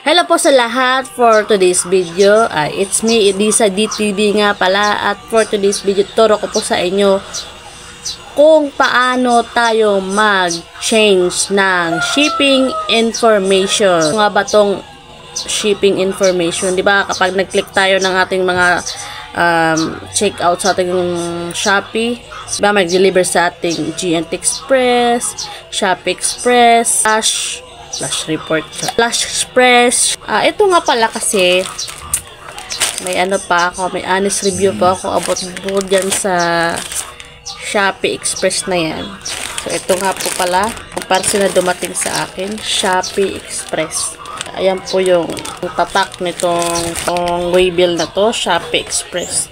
Hello po sa lahat for today's video. Uh, it's me, Edisa DTV nga pala. At for today's video, turo ko po sa inyo kung paano tayo mag-change ng shipping information. Nga ba tong shipping information? Di ba kapag nag-click tayo ng ating mga um, check out sa ating Shopee, di ba mag-deliver sa ating GNT Express, Shopee Express, Flash, Flash report. Flash express. Ah, ito nga pala kasi may ano pa ako, may honest review pa ako about po dyan sa Shopee Express na yan. So, ito nga po pala, parcel na dumating sa akin, Shopee Express. Ayan po yung tatak nitong tong waybill na to, Shopee Express.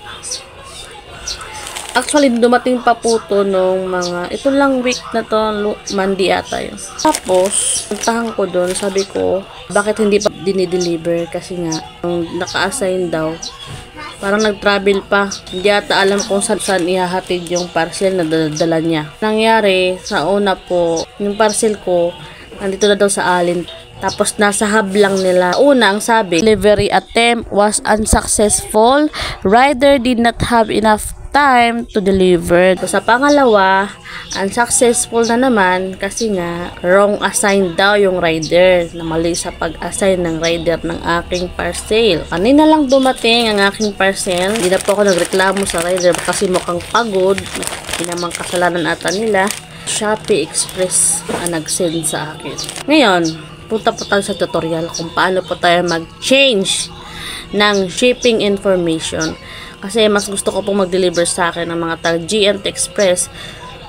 Actually, dumating pa po to nung mga, ito lang week na to, Monday ata yun. Tapos, puntahan ko doon, sabi ko, bakit hindi pa dinideliver? Kasi nga, nung naka-assign daw, parang nag-travel pa. Hindi ata alam kung saan, saan ihahatid yung parcel na dala niya. Nangyari, sa una po, yung parcel ko, nandito na daw sa Alin. Tapos nasa hub lang nila. Una ang sabi, delivery attempt was unsuccessful. Rider did not have enough time to deliver. So, sa pangalawa, unsuccessful na naman kasi nga wrong assign daw yung rider na mali sa pag-assign ng rider ng aking parcel. Kanina lang dumating ang aking parcel. Hindi na po ako nagreklamo sa rider kasi mukhang pagod. Hindi kasalanan ata nila. Shopee Express ang nag-send sa akin. Ngayon, punta po tayo sa tutorial kung paano po tayo mag-change ng shipping information. Kasi mas gusto ko pong mag-deliver sa akin ng mga tag GNT Express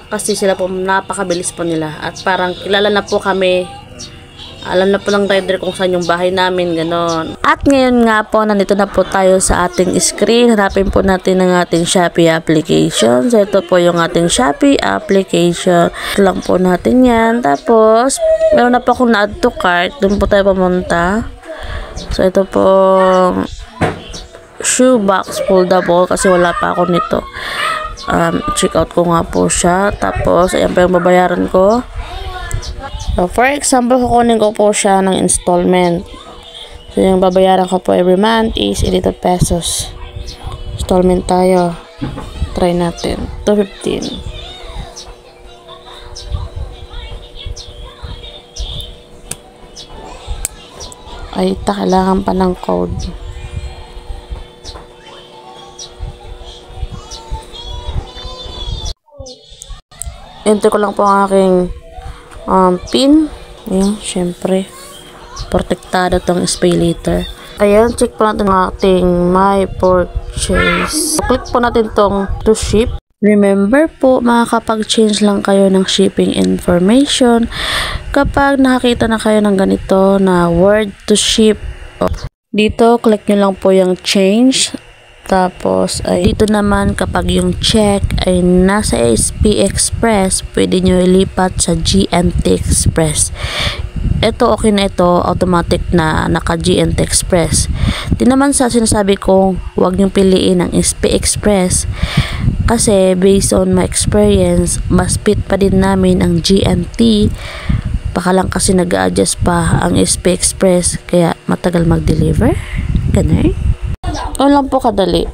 kasi sila po napakabilis po nila. At parang kilala na po kami alam na po ng rider kung saan yung bahay namin, ganon. At ngayon nga po, nandito na po tayo sa ating screen. Hanapin po natin ang ating Shopee application. So, ito po yung ating Shopee application. Lang po natin yan. Tapos, meron na po akong na-add to cart. Doon po tayo pumunta. So, ito po shoebox foldable kasi wala pa ako nito. Um, check out ko nga po siya. Tapos, ayan pa yung babayaran ko. So, for example, kukunin ko po siya ng installment. So, yung babayaran ko po every month is 82 pesos. Installment tayo. Try natin. 215. Ay, ta, kailangan pa ng code. enter ko lang po ang aking um, pin. Ayan, syempre. Protektado tong spay later. Ayan, check po natin ang ating my purchase. Click po natin tong to ship. Remember po, makakapag-change lang kayo ng shipping information kapag nakakita na kayo ng ganito na word to ship. Dito, click nyo lang po yung change tapos, ay, dito naman kapag yung check ay nasa SP Express, pwede nyo ilipat sa GNT Express. Ito, okay na ito, automatic na naka GNT Express. Di naman sa sinasabi kong huwag nyo piliin ang SP Express kasi based on my experience, mas fit pa din namin ang GNT baka lang kasi nag-adjust pa ang SP Express kaya matagal mag-deliver. Ganun. Ano lang po kadali.